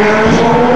Yeah.